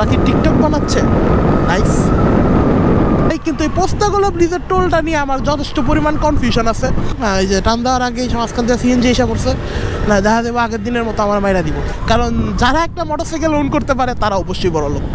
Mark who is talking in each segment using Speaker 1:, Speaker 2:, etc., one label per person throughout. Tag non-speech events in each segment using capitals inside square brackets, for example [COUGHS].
Speaker 1: তারা কি টিকটক বানাচ্ছে? নাইস এই কিন্তু এই পোস্তাগুলো ব্রিজের টোলটা নিয়ে আমার যথেষ্ট পরিমাণ কনফিউশন আছে। এই যে টান দেওয়ার আগে মাঝখান থেকে সিএনজি এসে করছে না, দেখা যাবে আগের দিনের মতো আমার মাইরা দিব। কারণ যারা একটা মোটরসাইকেল ওন করতে পারে, তারা অবশ্যই বড় লোক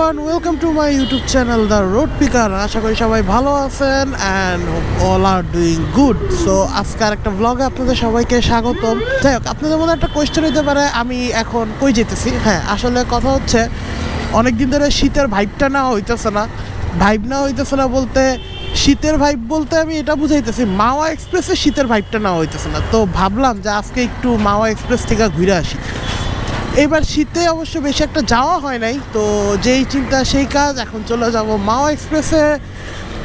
Speaker 1: everyone welcome to my YouTube channel the road picker আশা করি সবাই ভালো আছেন and all are doing good so আজকের একটা ব্লগে আপনাদের সবাইকে স্বাগতম। যাই হোক, আপনাদের মধ্যে একটা কোয়েশ্চেন হতে পারে, আমি এখন কই যেতেছি? হ্যাঁ আসলে কথা হচ্ছে অনেক দিন ধরে শীতের ভাইবটা না হইতেছে না। ভাইব না হইতেছে না বলতে, শীতের ভাইব বলতে আমি এটা বুঝাইতেছি, মাওয়া এক্সপ্রেসে শীতের ভাইবটা না হইতেছে না। তো ভাবলাম যে আজকে একটু মাওয়া এক্সপ্রেস থেকে ঘুরে আসি। এবার শীতে অবশ্য বেশি একটা যাওয়া হয় নাই, তো যেই চিন্তা সেই কাজ। এখন চলে যাব মাও এক্সপ্রেসে।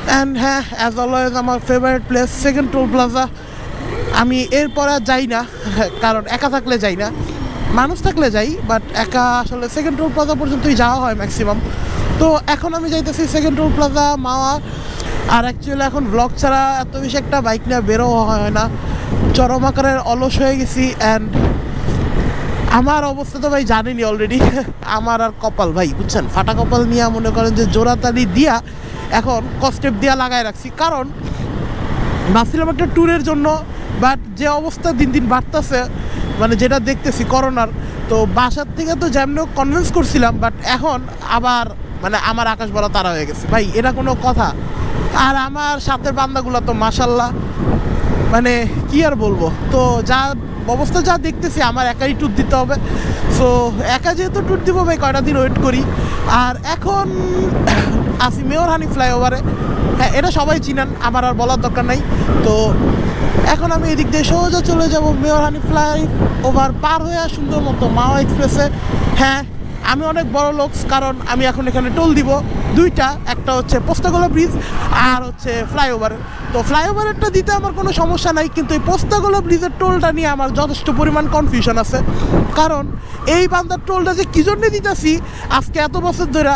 Speaker 1: অ্যান্ড হ্যাঁ অ্যাজ অলওয়েজ আমার favourite place second toll plaza আমি এরপর আর যাই না, কারণ একা থাকলে যাই না। মানুষ থাকলে যাই বাট একা আসলে সেকেন্ড টোল প্লাজা পর্যন্তই যাওয়া হয় ম্যাক্সিমাম তো এখন আমি যাইতেছি সেকেন্ড টোল প্লাজা মাওয়া আর। অ্যাকচুয়ালি এখন ব্লগ ছাড়া এত বেশি একটা বাইক নিয়ে বেরো হয় না। চরম আকারের অলস হয়ে গেছি অ্যান্ড আমার অবস্থা তো ভাই জানেনি অলরেডি আমার আর কপাল ভাই, বুঝছেন? ফাটা কপাল নিয়ে মনে করেন যে জোড়াতালি দিয়া এখন কস্টেপ দিয়া লাগায় রাখছি। কারণ ভাবছিলাম একটা ট্যুরের জন্য বাট যে অবস্থা দিন দিন বাড়তেছে মানে যেটা দেখতেছি করোনার তো বাসার থেকে তো যেমন কনভিন্স করছিলাম বাট এখন আবার মানে আমার আকাশ বলা তারা হয়ে গেছে। ভাই, এটা কোনো কথা। আর আমার সাথের বান্দাগুলো তো মাসাল্লাহ মানে কি আর বলব? তো যা অবস্থা যা দেখতেছি, আমার একাই ট্যুর দিতে হবে। সো একা যেহেতু ট্যুর দিব, ভাই, কয়টা দিন ওয়েট করি। আর এখন [COUGHS] আসি মেয়র হানি ফ্লাইওভারে। হ্যাঁ এটা সবাই চিনেন, আমার আর বলার দরকার নাই। তো, এখন আমি এদিক দিয়ে সহজে চলে যাব মেয়র হানি ফ্লাই ওভার পার হয়ে সুন্দর মতো মাও এক্সপ্রেসে। হ্যাঁ আমি অনেক বড় লোক, কারণ আমি এখন এখানে টোল দিব। দুইটা, একটা হচ্ছে পোস্তাগোলা ব্রিজ আর হচ্ছে ফ্লাইওভার তো ফ্লাইওভারেরটা দিতে আমার কোনো সমস্যা নাই, কিন্তু এই পোস্তাগোলা ব্রিজের টোলটা নিয়ে আমার যথেষ্ট পরিমাণ কনফিউশন আছে। কারণ এই বান্দার টোলটা যে কী জন্যে দিতেছি, আজকে এত বছর ধরে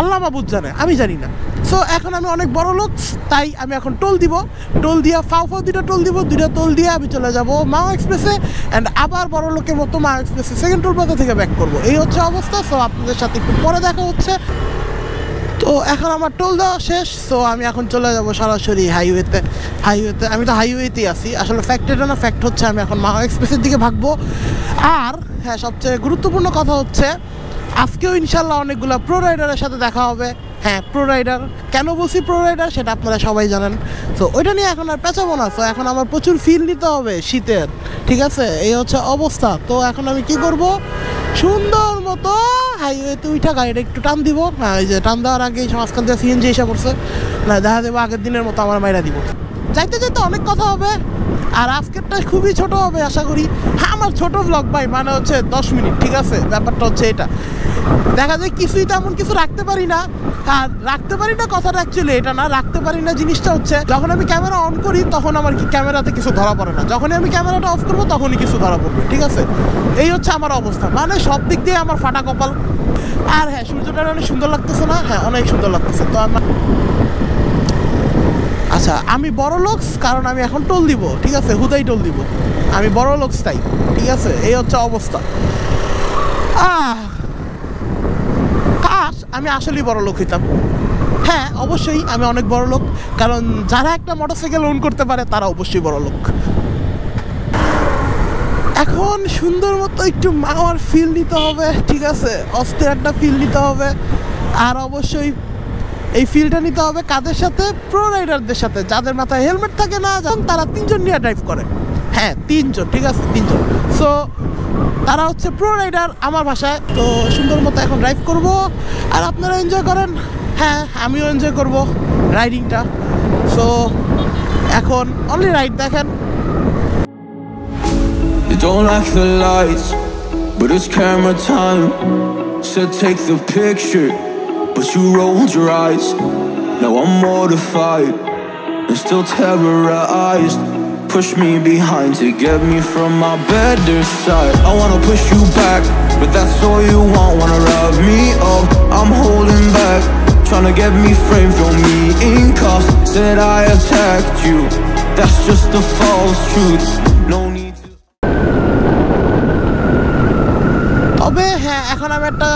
Speaker 1: আল্লাহ মাবুদ জানে, আমি জানি না। সো এখন আমি অনেক বড় লোক, তাই আমি এখন টোল দিব। টোল দিয়া ফাও ফাও দুটা টোল দিব দুটা টোল দিয়ে আমি চলে যাব মাও এক্সপ্রেসে। অ্যান্ড আবার বড় লোকের মতো মাও এক্সপ্রেসে সেকেন্ড টোল প্লাজা থেকে ব্যাক করব। এই হচ্ছে অবস্থা। সো আপনাদের সাথে একটু পরে দেখা হচ্ছে। তো, এখন আমার টোল দেওয়া শেষ। সো আমি এখন চলে যাব সরাসরি হাইওয়েতে হাইওয়েতে আমি তো হাইওয়েতেই আছি। আসলে ফ্যাক্ট এটা না ফ্যাক্ট হচ্ছে আমি এখন মাও এক্সপ্রেসের দিকে ভাগবো। আর হ্যাঁ সবচেয়ে গুরুত্বপূর্ণ কথা হচ্ছে আজকেও ইনশাল্লাহ অনেকগুলো প্রো রাইডারের সাথে দেখা হবে। হ্যাঁ প্রো রাইডার কেন বলছি প্রো রাইডার সেটা আপনারা সবাই জানেন। তো ওইটা নিয়ে এখন আর পেঁচাবো না। তো এখন আমার প্রচুর ফিল নিতে হবে শীতের। ঠিক আছে? এই হচ্ছে অবস্থা। তো এখন আমি কি করব? সুন্দর মতো হাইওয়েতে উঠা গাড়িটা একটু টান দিব। না এই যে টান দেওয়ার আগে মাঝখান থেকে সিএনজি এসে পড়ছে। না, দেখা দেবো আগের দিনের মতো আমার মাইরা দিব। যাইতে যাইতে অনেক কথা হবে। আর আজকেরটা খুবই ছোট হবে, আশা করি। হ্যাঁ আমার ছোট ব্লগ ভাই মানে হচ্ছে দশ মিনিট, ঠিক আছে? ব্যাপারটা হচ্ছে এটা। দেখা যায় কিছুই তেমন কিছু রাখতে পারি না। আর রাখতে পারি না কথাটা অ্যাকচুয়ালি এটা না, রাখতে পারি না জিনিসটা হচ্ছে, যখন আমি ক্যামেরা অন করি, তখন আমার কি ক্যামেরাতে কিছু ধরা পড়ে না। যখনই আমি ক্যামেরাটা অফ করব, তখনই কিছু ধরা পড়বে, ঠিক আছে? এই হচ্ছে আমার অবস্থা। মানে সব দিক দিয়ে আমার ফাটা কপাল। আর হ্যাঁ সূর্যটা অনেক সুন্দর লাগতেছে না? হ্যাঁ অনেক সুন্দর লাগতেছে। তো আমার আচ্ছা আমি বড় লোকস, কারণ আমি এখন টোল দিব, ঠিক আছে? হুদাই টোল দিব। আমি বড় লোকস তাই, ঠিক আছে? এই হচ্ছে অবস্থা। কাশ, আমি আসলেই বড় লোক হইতাম। হ্যাঁ অবশ্যই আমি অনেক বড় লোক, কারণ যারা একটা মোটরসাইকেল ওন করতে পারে, তারা অবশ্যই বড় লোক। এখন সুন্দর মতো একটু মাওয়ার ফিল নিতে হবে, ঠিক আছে? অস্থির একটা ফিল নিতে হবে। আর অবশ্যই এই ফিলটা নিতে হবে কাদের সাথে? প্রো রাইডারদের সাথে। যাদের মাথায় হেলমেট থাকে না এবং তারা তিনজন নিয়ে ড্রাইভ করে। হ্যাঁ তিনজন ঠিক আছে তিনজন। সো তারা হচ্ছে প্রো রাইডার আমার ভাষায় তো সুন্দর মতো এখন ড্রাইভ করব। আর আপনারা এনজয় করেন। হ্যাঁ আমিও এনজয় করব রাইডিংটা সো এখন অনলি রাইড দেখেন।
Speaker 2: Don't like the lights, but it's camera time. Said take the picture, but you rolled your eyes. Now I'm mortified and still terrorized. Push me behind to get me from my better side. I wanna push you back, but that's all you want. Wanna rub me up, I'm holding back. Trying to get me framed, throw me in cuffs. Said I attacked you. That's just a false truth. No need to.
Speaker 1: তবে হ্যাঁ এখন আমি একটা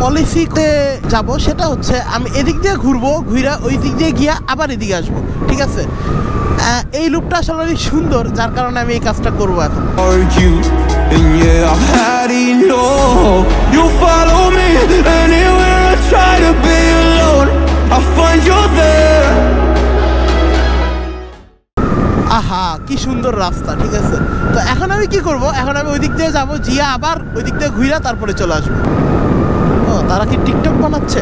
Speaker 1: পলিসিতে যাব সেটা হচ্ছে আমি এদিক দিয়ে ঘুরবো ঘুরে ওই দিক দিয়ে গিয়া আবার এদিকে আসব ঠিক আছে? এই লুপটা আসলে অনেক সুন্দর যার কারণে আমি এই কাজটা করব এখন। আহা কি সুন্দর রাস্তা ঠিক আছে? তো এখন আমি কি করব? এখন আমি ওই দিক দিয়ে যাব জিয়া আবার ওই দিক দিয়ে ঘুরে তারপরে চলে আসব। তারা কি টিকটক বানাচ্ছে?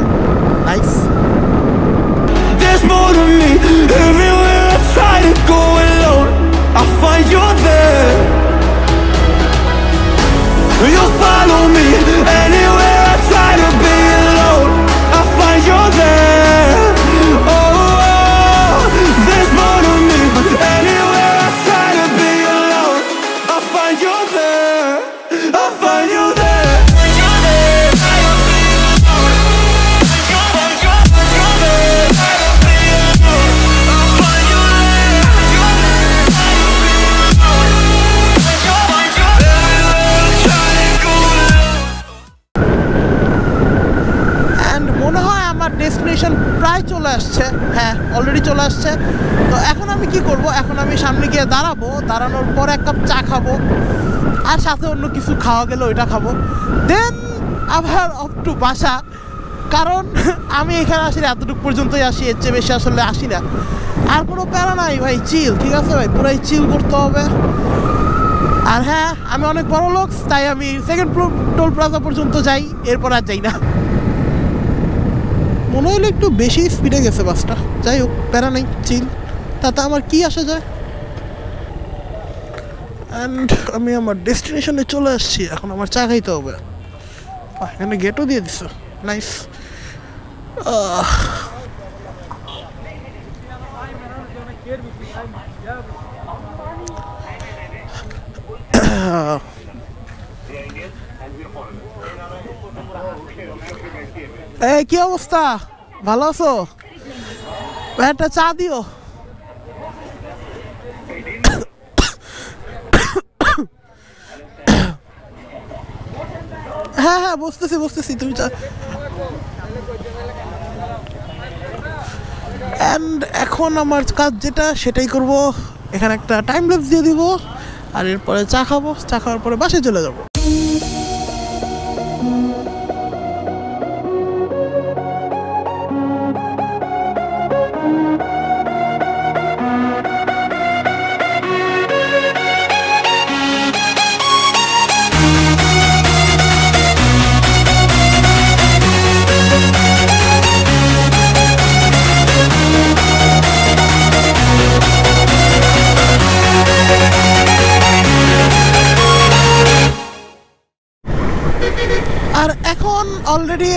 Speaker 1: প্রায় চলে আসছে। হ্যাঁ অলরেডি চলে আসছে। তো এখন আমি কি করব? এখন আমি সামনে গিয়ে দাঁড়াবো। দাঁড়ানোর পর এক কাপ চা খাব। আর সাথে অন্য কিছু খাওয়া গেলে ওইটা খাব। দেন আবার অফ টু বাসা। কারণ [LAUGHS] আমি এখানে আসি এতটুকু পর্যন্তই আসি। এর চেয়ে বেশি আসলে আসি না। আর কোনো প্যারা নাই ভাই চিল ঠিক আছে ভাই? পুরাই চিল করতে হবে। আর হ্যাঁ আমি অনেক বড় লোক, তাই আমি সেকেন্ড টোল প্লাজা পর্যন্ত যাই। এরপর আর যাই না। মনে হলো একটু বেশি স্পিডে গেছে বাসটা। যাই হোক, প্যারা নেই চিল তাতে আমার কি আসা যায়? অ্যান্ড আমি আমার ডেস্টিনেশনে চলে আসছি। এখন আমার চা খাইতে হবে। এখানে গেটও দিয়ে দিছে। নাইস এই, কি অবস্থা? ভালো আছো? একটা চা দিও। হ্যাঁ হ্যাঁ বুঝতেছি বুঝতেছি তুমি অ্যান্ড এখন আমার কাজ যেটা, সেটাই করব। এখানে একটা টাইম লেপস দিয়ে দিব। আর এরপরে চা খাব। চা খাওয়ার পরে বাসে চলে যাব।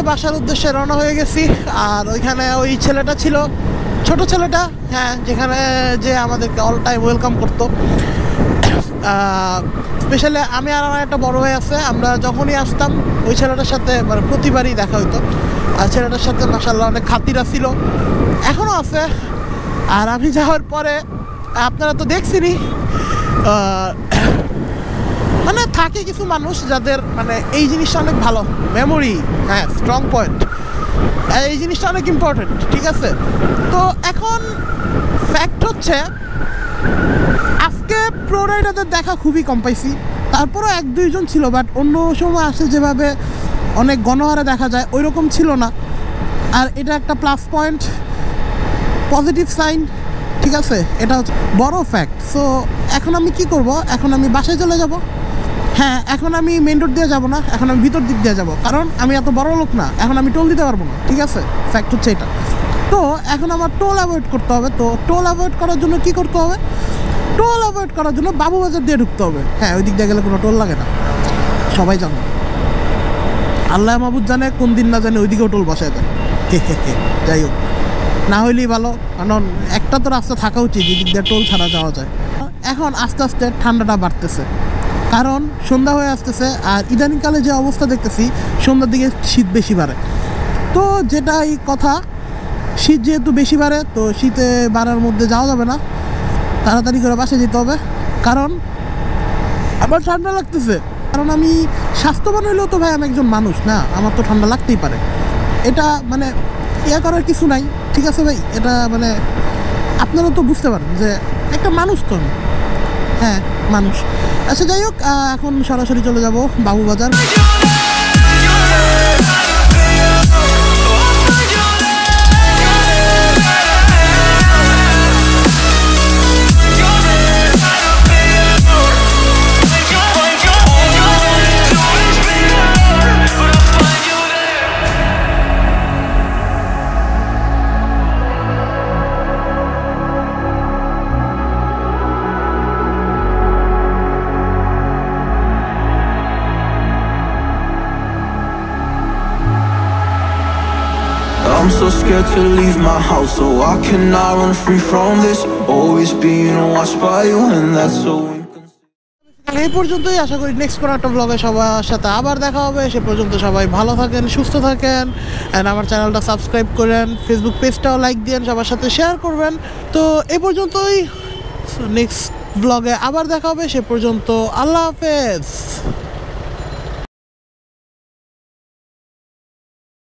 Speaker 1: বাসার উদ্দেশ্যে রওনা হয়ে গেছি। আর ওইখানে ওই ছেলেটা ছিল, ছোট ছেলেটা হ্যাঁ যেখানে যে আমাদেরকে অল টাইম ওয়েলকাম করতো। স্পেশালি আমি আর আমার একটা বড় ভাই আছে, আমরা যখনই আসতাম, ওই ছেলেটার সাথে মানে প্রতিবারই দেখা হইতো। আর ছেলেটার সাথে মাসাল্লাহ অনেক খাতিরা ছিল এখনও আছে। আর আমি যাওয়ার পরে, আপনারা তো দেখছিনি মানে থাকে কিছু মানুষ যাদের মানে এই জিনিসটা অনেক ভালো। মেমোরি হ্যাঁ স্ট্রং পয়েন্ট এই জিনিসটা অনেক ইম্পর্টেন্ট ঠিক আছে? তো এখন ফ্যাক্ট হচ্ছে, আজকে প্রো রাইডারদের দেখা খুবই কম পাইছি। তারপরও এক, দুইজন ছিল বাট অন্য সময় আসে যেভাবে অনেক গণহারে দেখা যায় ওই রকম ছিল না। আর এটা একটা প্লাস পয়েন্ট পজিটিভ সাইন ঠিক আছে? এটা হচ্ছে বড় ফ্যাক্ট সো এখন আমি কি করব? এখন আমি বাসায় চলে যাব। হ্যাঁ এখন আমি মেন রোড দিয়ে যাব না, এখন আমি ভিতর দিক দিয়ে যাব। কারণ আমি এত বড় লোক না, এখন আমি টোল দিতে পারব না, ঠিক আছে? ফ্যাক্ট হচ্ছে এটা। তো এখন আমার টোল অ্যাভয়েড করতে হবে, তো টোল অ্যাভয়েড করার জন্য কি করতে হবে? টোল অ্যাভয়েড করার জন্য বাবু বাজার দিয়ে ঢুকতে হবে। হ্যাঁ ওই দিক দিয়ে গেলে কোনো টোল লাগে না। সবাই জানো। আল্লাহ মাহবুদ জানে কোন দিন না জানে ওইদিকেও টোল বসায় দেয়। [LAUGHS] যাই হোক, না হইলেই ভালো, কারণ একটা তো রাস্তা থাকা উচিত যেদিক দিয়ে টোল ছাড়া যাওয়া যায়। এখন আস্তে আস্তে ঠান্ডাটা বাড়তেছে। কারণ সন্ধ্যা হয়ে আসতেছে আর ইদানিংকালে যে অবস্থা দেখতেছি, সন্ধ্যার দিকে শীত বেশি বাড়ে। তো যেটাই কথা, শীত যেহেতু বেশি বাড়ে, তো শীতে বাড়ার মধ্যে যাওয়া যাবে না। তাড়াতাড়ি করে বাসে যেতে হবে। কারণ আমার ঠান্ডা লাগতেছে। কারণ আমি স্বাস্থ্যবান হইলেও তো ভাই আমি একজন মানুষ, না? আমার তো ঠান্ডা লাগতেই পারে। এটা মানে ইয়া করার কিছু নাই, ঠিক আছে ভাই? এটা মানে আপনারা তো বুঝতে পারেন যে একটা মানুষ তো হ্যাঁ মানুষ। আচ্ছা যাই হোক এখন সরাসরি চলে যাব Babubazar.
Speaker 2: So scared to leave my house, so I cannot run free from this. Always being watched by you, and that's so
Speaker 1: এই পর্যন্তই আশা করি নেক্সট কোনো একটা ব্লগে সবার সাথে আবার দেখা হবে। সে পর্যন্ত সবাই ভালো থাকেন সুস্থ থাকেন অ্যান্ড আমার চ্যানেলটা সাবস্ক্রাইব করেন ফেসবুক পেজটাও লাইক দিন সবার সাথে শেয়ার করবেন। তো এই পর্যন্তই নেক্সট ব্লগে আবার দেখা হবে সে পর্যন্ত আল্লাহ হাফেজ।